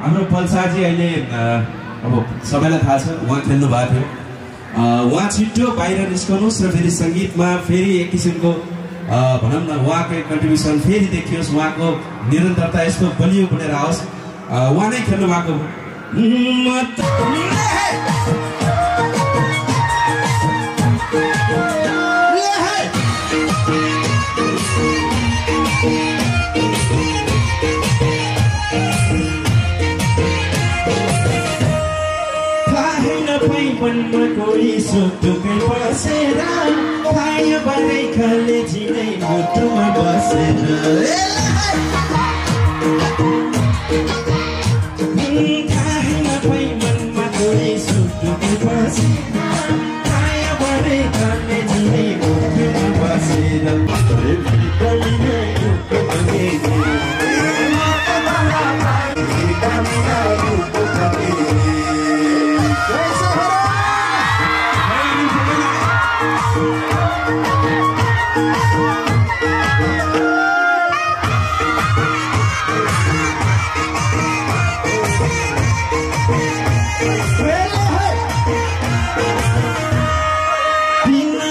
हाम्रो पल्साजी अहिले अब सबैलाई थाहा छ उहाँ खेल्नु भएको थियो। उहाँ छिट्टो बाहिर निस्कनुहोस् र फेरि सङ्गीतमा फेरि एक किसिमको भनौँ न उहाँकै कन्ट्रिब्युसन फेरि देखियोस् उहाँको निरन्तरता यस्तो बलियो बनेर आओस्। उहाँ नै खेल्नु भएको मनमा कोही सुटुकै बसेर खायो भने खाले झिनै मुटुमा बसेर थाहै नपाई मनमा कोही सुटुकै बसेर खायो भने खाले झिनै मुटुमा बसेर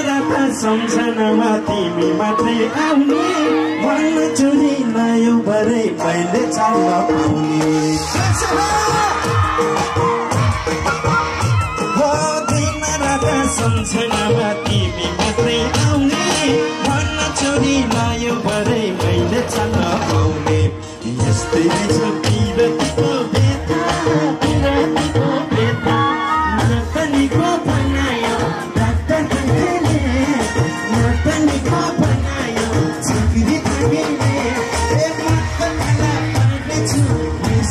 रात सम्झनामा तिमी मात्रै आउने मन चुरी लायो भरे मैले चाल्न पाउने रात सम्झनामा तिमी मात्रै आउने। मन चोरी लायो भरे मैले चाल्न पाउने यस्तै छ